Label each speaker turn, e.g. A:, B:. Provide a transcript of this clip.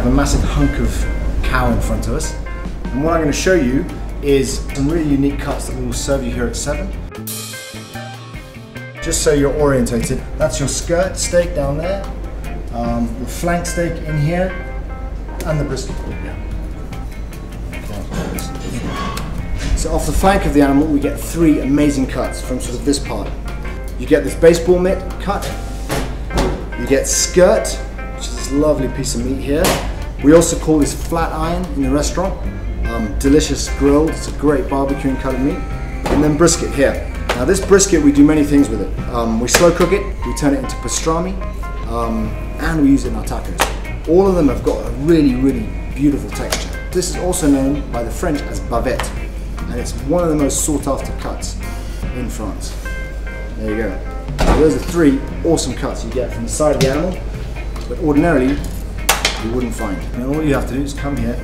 A: have a massive hunk of cow in front of us. And what I'm going to show you is some really unique cuts that we will serve you here at 7. Just so you're orientated, that's your skirt steak down there, um, the flank steak in here, and the brisket. So off the flank of the animal, we get three amazing cuts from sort of this part. You get this baseball mitt cut, you get skirt, lovely piece of meat here. We also call this flat iron in the restaurant. Um, delicious grilled, it's a great barbecue and cut of meat. And then brisket here. Now this brisket, we do many things with it. Um, we slow cook it, we turn it into pastrami, um, and we use it in our tacos. All of them have got a really, really beautiful texture. This is also known by the French as bavette, and it's one of the most sought after cuts in France. There you go. So those are three awesome cuts you get from the side of the animal, but ordinarily you wouldn't find. And all you have to do is come here,